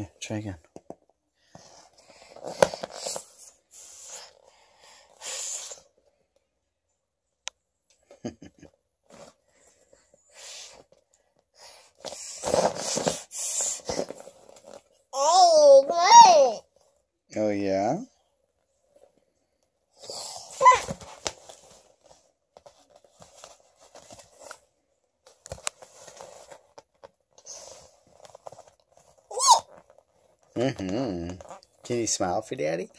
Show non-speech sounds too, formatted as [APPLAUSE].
Yeah, try again. [LAUGHS] Oh, yeah? Mm-hmm. Can you smile for Daddy?